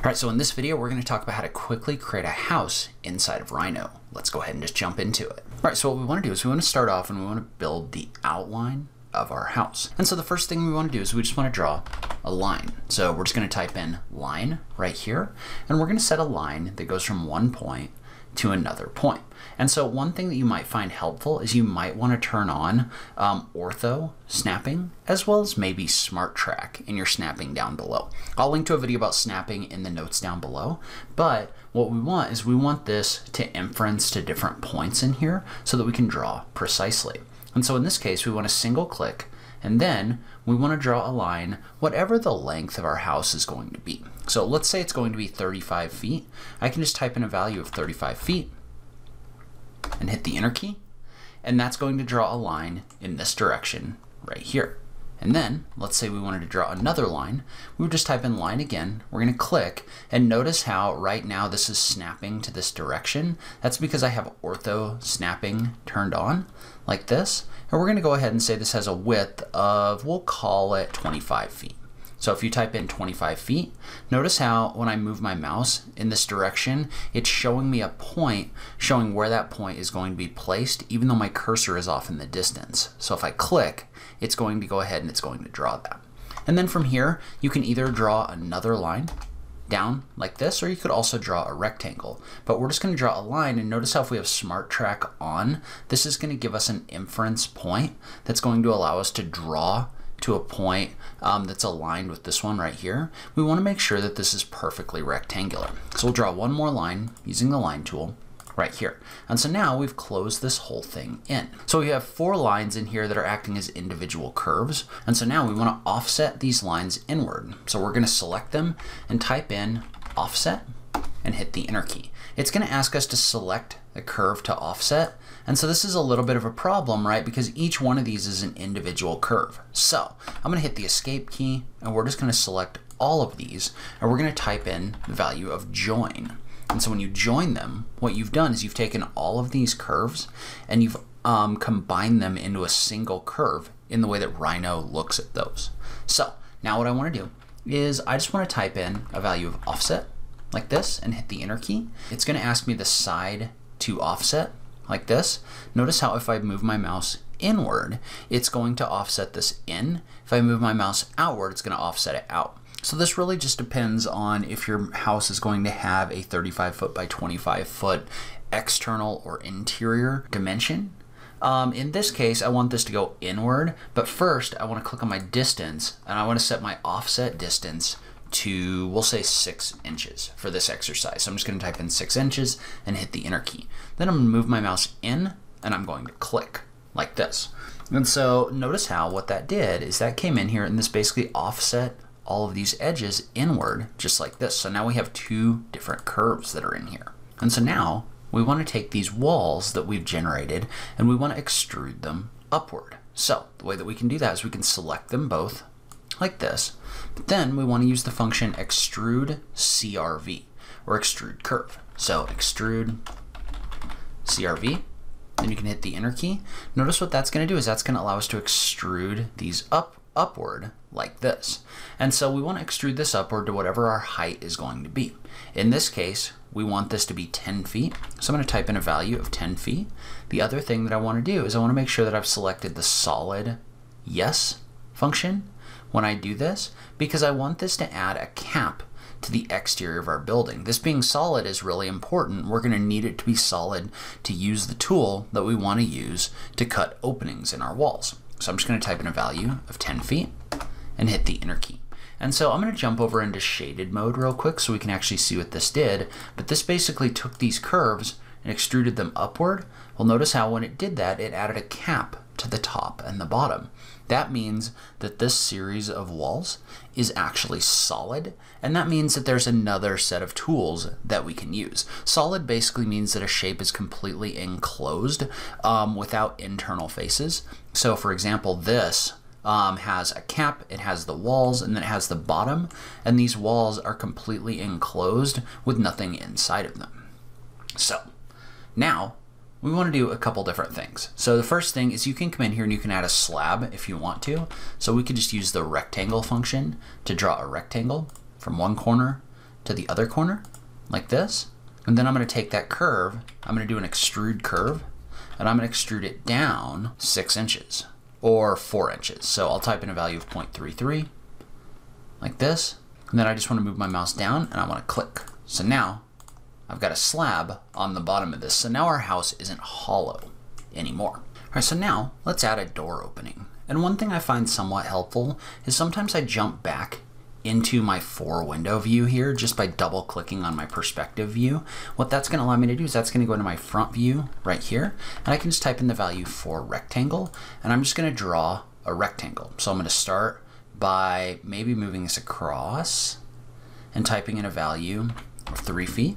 All right, so in this video, we're gonna talk about how to quickly create a house inside of Rhino. Let's go ahead and just jump into it. All right, so what we wanna do is we wanna start off and we wanna build the outline of our house. And so the first thing we wanna do is we just wanna draw a line. So we're just gonna type in line right here, and we're gonna set a line that goes from one point to another point. And so one thing that you might find helpful is you might want to turn on um, ortho snapping as well as maybe smart track in your snapping down below. I'll link to a video about snapping in the notes down below, but what we want is we want this to inference to different points in here so that we can draw precisely. And so in this case, we want to single click and then we want to draw a line, whatever the length of our house is going to be. So let's say it's going to be 35 feet. I can just type in a value of 35 feet and hit the enter key. And that's going to draw a line in this direction right here. And then let's say we wanted to draw another line. We would just type in line again. We're going to click and notice how right now this is snapping to this direction. That's because I have ortho snapping turned on like this. And we're going to go ahead and say this has a width of, we'll call it 25 feet. So if you type in 25 feet, notice how when I move my mouse in this direction, it's showing me a point, showing where that point is going to be placed, even though my cursor is off in the distance. So if I click, it's going to go ahead and it's going to draw that. And then from here, you can either draw another line down like this, or you could also draw a rectangle. But we're just going to draw a line, and notice how if we have Smart Track on, this is going to give us an inference point that's going to allow us to draw to a point um, that's aligned with this one right here, we want to make sure that this is perfectly rectangular. So we'll draw one more line using the line tool right here. And so now we've closed this whole thing in. So we have four lines in here that are acting as individual curves. And so now we want to offset these lines inward. So we're going to select them and type in offset and hit the enter key. It's going to ask us to select the curve to offset. And so this is a little bit of a problem, right? Because each one of these is an individual curve. So I'm going to hit the escape key and we're just going to select all of these and we're going to type in the value of join. And so when you join them, what you've done is you've taken all of these curves and you've um, combined them into a single curve in the way that Rhino looks at those. So now what I want to do is I just want to type in a value of offset like this and hit the enter key. It's going to ask me the side to offset like this. Notice how if I move my mouse inward, it's going to offset this in. If I move my mouse outward, it's going to offset it out. So this really just depends on if your house is going to have a 35 foot by 25 foot external or interior dimension. Um, in this case, I want this to go inward, but first I want to click on my distance and I want to set my offset distance to, we'll say six inches for this exercise. So I'm just gonna type in six inches and hit the enter key. Then I'm gonna move my mouse in and I'm going to click like this. And so notice how what that did is that came in here and this basically offset all of these edges inward just like this. So now we have two different curves that are in here. And so now we want to take these walls that we've generated and we want to extrude them upward. So the way that we can do that is we can select them both like this. But then we want to use the function extrude CRV or extrude curve. So extrude CRV, then you can hit the enter key. Notice what that's going to do is that's going to allow us to extrude these up upward like this. And so we want to extrude this upward to whatever our height is going to be. In this case, we want this to be 10 feet. So I'm going to type in a value of 10 feet. The other thing that I want to do is I want to make sure that I've selected the solid yes function when I do this because I want this to add a cap to the exterior of our building. This being solid is really important. We're going to need it to be solid to use the tool that we want to use to cut openings in our walls. So I'm just going to type in a value of 10 feet and hit the enter key. And so I'm going to jump over into shaded mode real quick so we can actually see what this did. But this basically took these curves and extruded them upward. Well, notice how when it did that, it added a cap to the top and the bottom. That means that this series of walls is actually solid, and that means that there's another set of tools that we can use. Solid basically means that a shape is completely enclosed um, without internal faces. So for example, this um, has a cap, it has the walls, and then it has the bottom, and these walls are completely enclosed with nothing inside of them. So now we want to do a couple different things. So the first thing is you can come in here and you can add a slab if you want to. So we could just use the rectangle function to draw a rectangle from one corner to the other corner, like this. And then I'm going to take that curve, I'm going to do an extrude curve, and I'm going to extrude it down six inches or four inches. So I'll type in a value of 0.33 like this. And then I just want to move my mouse down and I want to click. So now I've got a slab on the bottom of this. So now our house isn't hollow anymore. All right, so now let's add a door opening. And one thing I find somewhat helpful is sometimes I jump back into my four window view here just by double clicking on my perspective view. What that's going to allow me to do is that's going to go into my front view right here and I can just type in the value for rectangle and I'm just going to draw a rectangle. So I'm going to start by maybe moving this across and typing in a value of three feet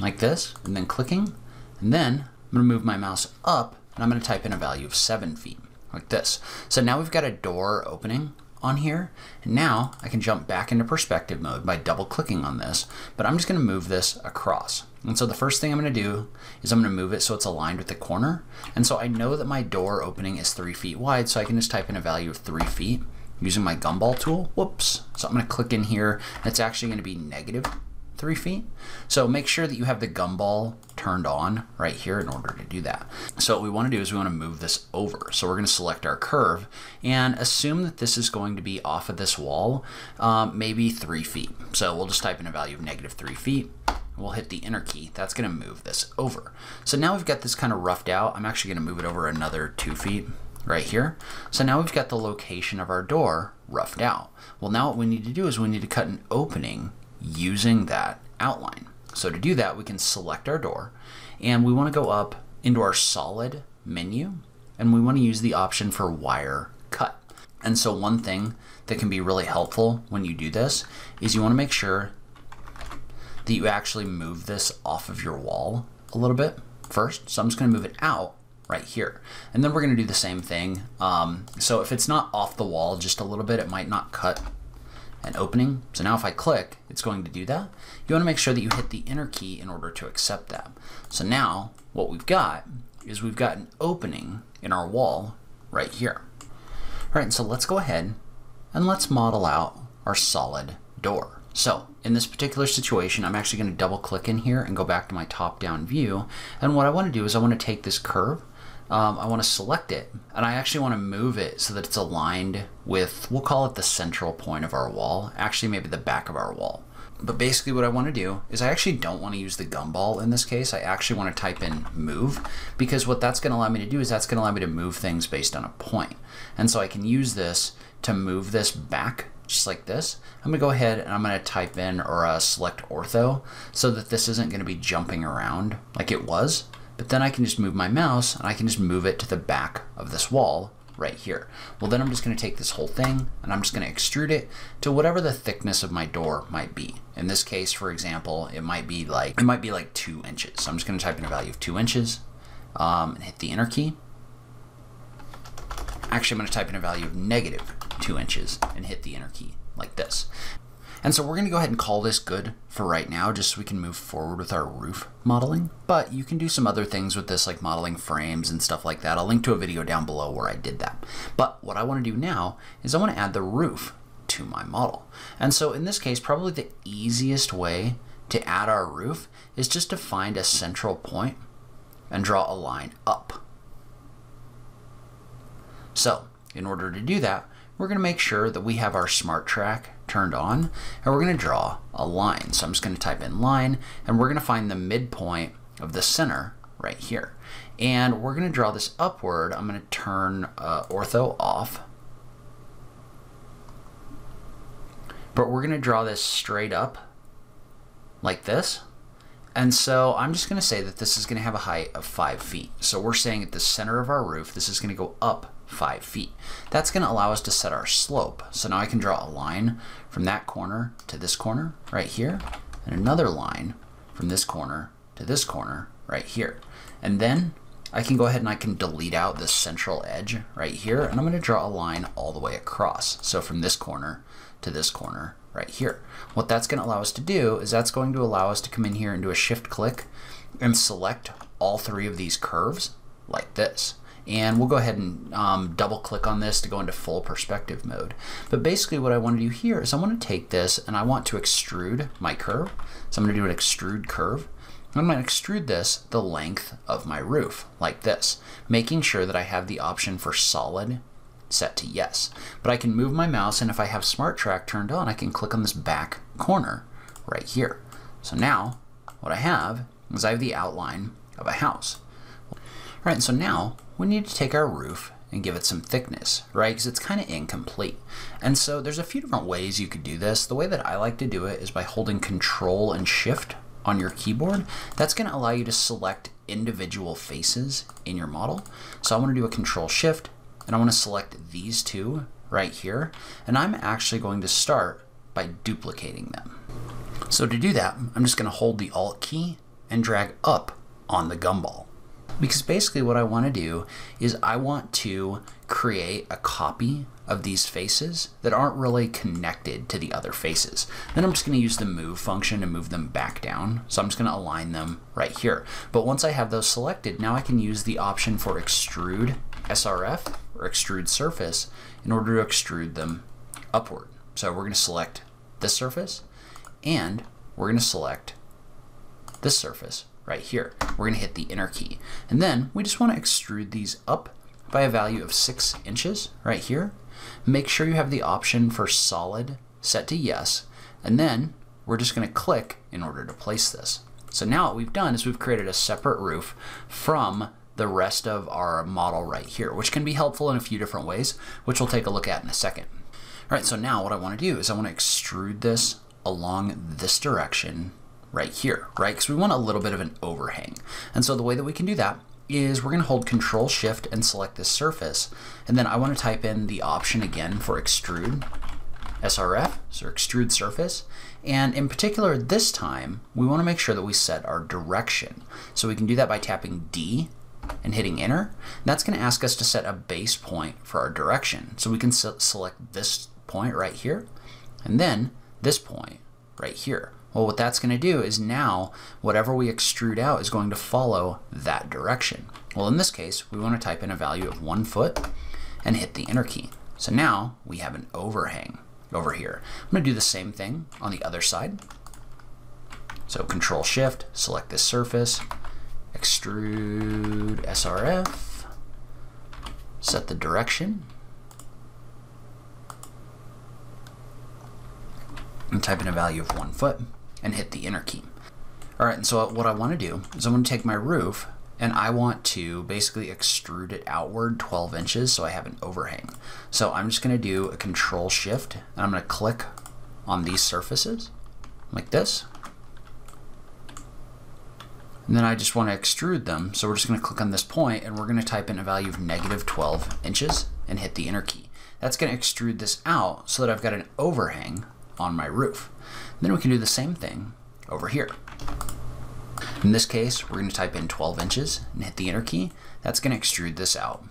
like this and then clicking and then I'm going to move my mouse up and I'm going to type in a value of seven feet like this. So now we've got a door opening on here. And now I can jump back into perspective mode by double clicking on this, but I'm just gonna move this across. And so the first thing I'm gonna do is I'm gonna move it so it's aligned with the corner. And so I know that my door opening is three feet wide, so I can just type in a value of three feet using my gumball tool. Whoops. So I'm gonna click in here. That's actually gonna be negative three feet. So make sure that you have the gumball turned on right here in order to do that. So what we want to do is we want to move this over. So we're going to select our curve and assume that this is going to be off of this wall, um, maybe three feet. So we'll just type in a value of negative three feet. We'll hit the enter key. That's going to move this over. So now we've got this kind of roughed out. I'm actually going to move it over another two feet right here. So now we've got the location of our door roughed out. Well, now what we need to do is we need to cut an opening using that outline. So to do that, we can select our door and we want to go up into our solid menu and we want to use the option for wire cut. And so one thing that can be really helpful when you do this is you want to make sure that you actually move this off of your wall a little bit first. So I'm just going to move it out right here. And then we're going to do the same thing. Um, so if it's not off the wall just a little bit, it might not cut an opening. So now if I click, it's going to do that. You want to make sure that you hit the enter key in order to accept that. So now what we've got is we've got an opening in our wall right here. All right, so let's go ahead and let's model out our solid door. So in this particular situation, I'm actually going to double click in here and go back to my top down view. And what I want to do is I want to take this curve um, I want to select it and I actually want to move it so that it's aligned with, we'll call it the central point of our wall, actually maybe the back of our wall. But basically what I want to do is I actually don't want to use the gumball in this case. I actually want to type in move because what that's going to allow me to do is that's going to allow me to move things based on a point. And so I can use this to move this back just like this. I'm gonna go ahead and I'm gonna type in or uh, select ortho so that this isn't gonna be jumping around like it was. But then I can just move my mouse and I can just move it to the back of this wall right here. Well, then I'm just going to take this whole thing and I'm just going to extrude it to whatever the thickness of my door might be. In this case, for example, it might be like it might be like two inches. So I'm just going to type in a value of two inches um, and hit the enter key. Actually, I'm to type in a value of negative two inches and hit the enter key like this. And so we're going to go ahead and call this good for right now, just so we can move forward with our roof modeling. But you can do some other things with this, like modeling frames and stuff like that. I'll link to a video down below where I did that. But what I want to do now is I want to add the roof to my model. And so in this case, probably the easiest way to add our roof is just to find a central point and draw a line up. So in order to do that, we're going to make sure that we have our smart track turned on and we're going to draw a line. So I'm just going to type in line and we're going to find the midpoint of the center right here. And we're going to draw this upward. I'm going to turn uh, ortho off. But we're going to draw this straight up like this. And so I'm just going to say that this is going to have a height of 5 feet. So we're saying at the center of our roof, this is going to go up 5 feet. That's going to allow us to set our slope. So now I can draw a line from that corner to this corner right here, and another line from this corner to this corner right here. And then I can go ahead and I can delete out this central edge right here, and I'm going to draw a line all the way across. So from this corner to this corner right here. What that's going to allow us to do is that's going to allow us to come in here and do a shift click and select all three of these curves like this And we'll go ahead and um, double click on this to go into full perspective mode. But basically what I want to do here is I want to take this and I want to extrude my curve. So I'm going to do an extrude curve. I'm going to extrude this the length of my roof, like this, making sure that I have the option for solid set to yes. But I can move my mouse, and if I have Smart Track turned on, I can click on this back corner right here. So now, what I have is I have the outline of a house. All right, and so now we need to take our roof and give it some thickness, right? Because it's kind of incomplete. And so there's a few different ways you could do this. The way that I like to do it is by holding Control and Shift on your keyboard, that's going to allow you to select individual faces in your model. So I want to do a control shift and I want to select these two right here. And I'm actually going to start by duplicating them. So to do that, I'm just going to hold the Alt key and drag up on the gumball. Because basically what I want to do is I want to create a copy of these faces that aren't really connected to the other faces. Then I'm just going to use the move function to move them back down. So I'm just going to align them right here. But once I have those selected, now I can use the option for extrude SRF or extrude surface in order to extrude them upward. So we're going to select this surface and we're going to select this surface right here. We're going to hit the enter key. And then we just want to extrude these up by a value of six inches right here. Make sure you have the option for solid set to yes. And then we're just going to click in order to place this. So now what we've done is we've created a separate roof from the rest of our model right here, which can be helpful in a few different ways, which we'll take a look at in a second. All right, so now what I want to do is I want to extrude this along this direction right here, right? Because we want a little bit of an overhang. And so the way that we can do that is we're going to hold Control Shift and select this surface. And then I want to type in the option again for extrude SRF, so extrude surface. And in particular, this time, we want to make sure that we set our direction. So we can do that by tapping D and hitting enter. That's going to ask us to set a base point for our direction. So we can select this point right here, and then this point right here. Well, what that's going to do is now whatever we extrude out is going to follow that direction. Well, in this case, we want to type in a value of one foot and hit the enter key. So now we have an overhang over here. I'm going to do the same thing on the other side. So control shift, select this surface, extrude SRF, set the direction, and type in a value of one foot and hit the enter key. All right, and so what I want to do is I'm going to take my roof and I want to basically extrude it outward 12 inches so I have an overhang. So I'm just going to do a control shift and I'm going to click on these surfaces like this. And then I just want to extrude them. So we're just going to click on this point and we're going to type in a value of negative 12 inches and hit the enter key. That's going to extrude this out so that I've got an overhang on my roof. Then we can do the same thing over here. In this case, we're going to type in 12 inches and hit the enter key. That's going to extrude this out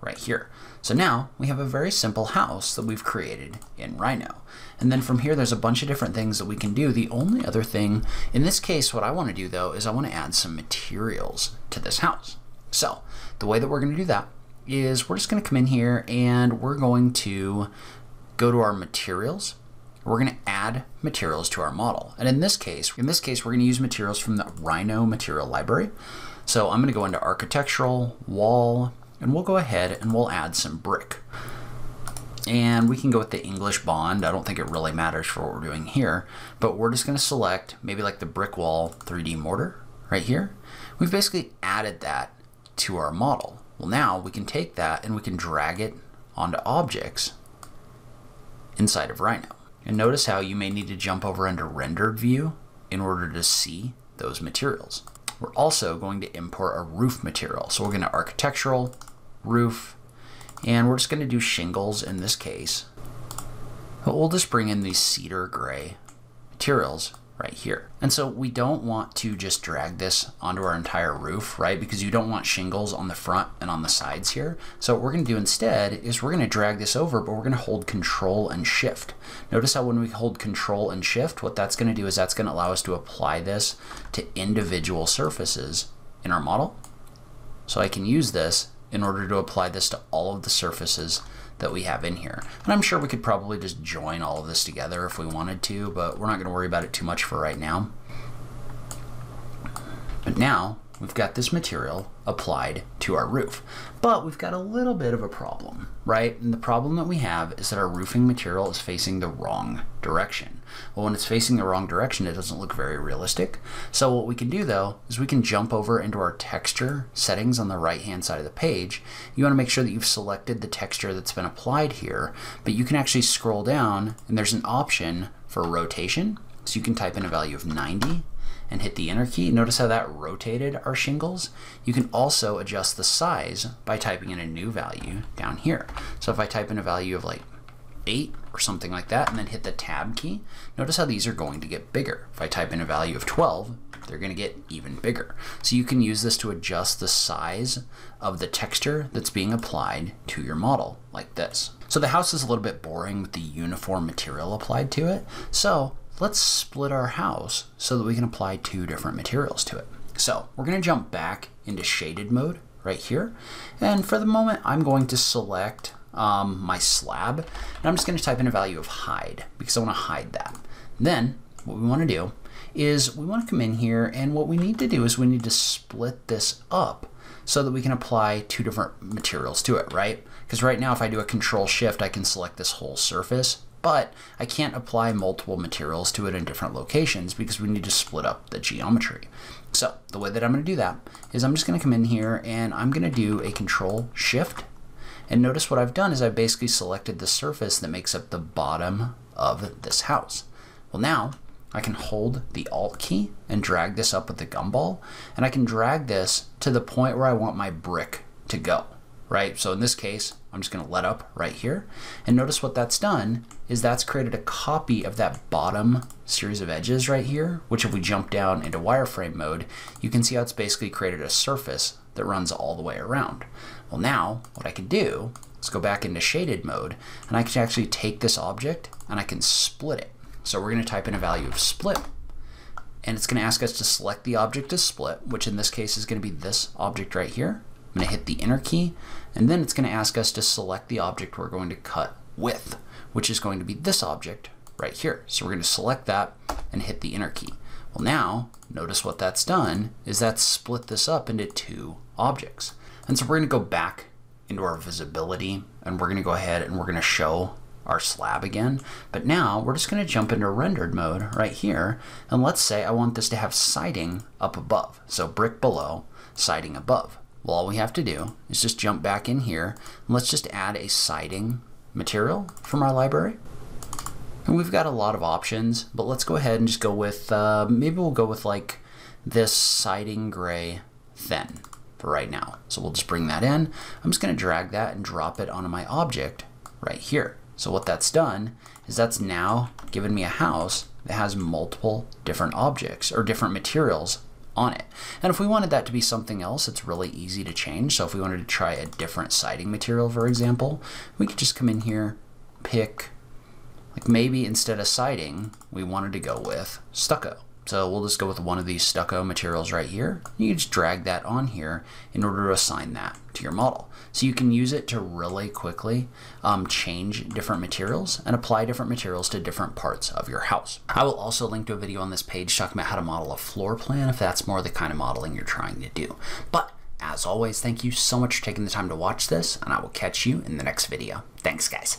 right here. So now we have a very simple house that we've created in Rhino. And then from here, there's a bunch of different things that we can do. The only other thing, in this case, what I want to do though, is I want to add some materials to this house. So the way that we're going to do that is we're just going to come in here and we're going to go to our materials we're going to add materials to our model. And in this case, in this case, we're going to use materials from the Rhino material library. So I'm going to go into architectural, wall, and we'll go ahead and we'll add some brick. And we can go with the English bond. I don't think it really matters for what we're doing here, but we're just going to select maybe like the brick wall 3D mortar right here. We've basically added that to our model. Well, now we can take that and we can drag it onto objects inside of Rhino. And notice how you may need to jump over into rendered view in order to see those materials. We're also going to import a roof material. So we're going to architectural, roof, and we're just going to do shingles in this case. But we'll just bring in these cedar gray materials right here. And so we don't want to just drag this onto our entire roof, right? Because you don't want shingles on the front and on the sides here. So what we're gonna do instead is we're gonna drag this over, but we're gonna hold control and shift. Notice how when we hold control and shift, what that's gonna do is that's gonna allow us to apply this to individual surfaces in our model. So I can use this in order to apply this to all of the surfaces that we have in here. And I'm sure we could probably just join all of this together if we wanted to, but we're not going to worry about it too much for right now. But now we've got this material applied to our roof. But we've got a little bit of a problem, right? And the problem that we have is that our roofing material is facing the wrong direction. Well, when it's facing the wrong direction, it doesn't look very realistic. So what we can do though, is we can jump over into our texture settings on the right-hand side of the page. You wanna make sure that you've selected the texture that's been applied here, but you can actually scroll down and there's an option for rotation. So you can type in a value of 90 and hit the enter key, notice how that rotated our shingles? You can also adjust the size by typing in a new value down here. So if I type in a value of like 8 or something like that and then hit the tab key, notice how these are going to get bigger. If I type in a value of 12, they're going to get even bigger. So you can use this to adjust the size of the texture that's being applied to your model like this. So the house is a little bit boring with the uniform material applied to it. So let's split our house so that we can apply two different materials to it. So we're going to jump back into shaded mode right here. And for the moment, I'm going to select um, my slab and I'm just going to type in a value of hide because I want to hide that. Then what we want to do is we want to come in here and what we need to do is we need to split this up so that we can apply two different materials to it, right? Because right now if I do a control shift, I can select this whole surface but I can't apply multiple materials to it in different locations because we need to split up the geometry. So the way that I'm going to do that is I'm just going to come in here and I'm going to do a control shift and notice what I've done is I've basically selected the surface that makes up the bottom of this house. Well now I can hold the Alt key and drag this up with the gumball and I can drag this to the point where I want my brick to go right? So in this case, I'm just gonna let up right here. And notice what that's done is that's created a copy of that bottom series of edges right here, which if we jump down into wireframe mode, you can see how it's basically created a surface that runs all the way around. Well now, what I can do is go back into shaded mode, and I can actually take this object and I can split it. So we're gonna type in a value of split, and it's gonna ask us to select the object to split, which in this case is gonna be this object right here. I'm going to hit the enter key, and then it's going to ask us to select the object we're going to cut with, which is going to be this object right here. So we're going to select that and hit the enter key. Well now, notice what that's done is that's split this up into two objects. And so we're going to go back into our visibility and we're going to go ahead and we're going to show our slab again. But now we're just going to jump into rendered mode right here. And let's say I want this to have siding up above. So brick below, siding above. Well, all we have to do is just jump back in here and let's just add a siding material from our library. And we've got a lot of options, but let's go ahead and just go with, uh, maybe we'll go with like this siding gray thin for right now. So we'll just bring that in. I'm just gonna drag that and drop it onto my object right here. So what that's done is that's now given me a house that has multiple different objects or different materials on it. And if we wanted that to be something else, it's really easy to change. So if we wanted to try a different siding material, for example, we could just come in here, pick, like maybe instead of siding, we wanted to go with stucco. So we'll just go with one of these stucco materials right here. You can just drag that on here in order to assign that to your model. So you can use it to really quickly um, change different materials and apply different materials to different parts of your house. I will also link to a video on this page talking about how to model a floor plan if that's more the kind of modeling you're trying to do. But as always, thank you so much for taking the time to watch this, and I will catch you in the next video. Thanks, guys.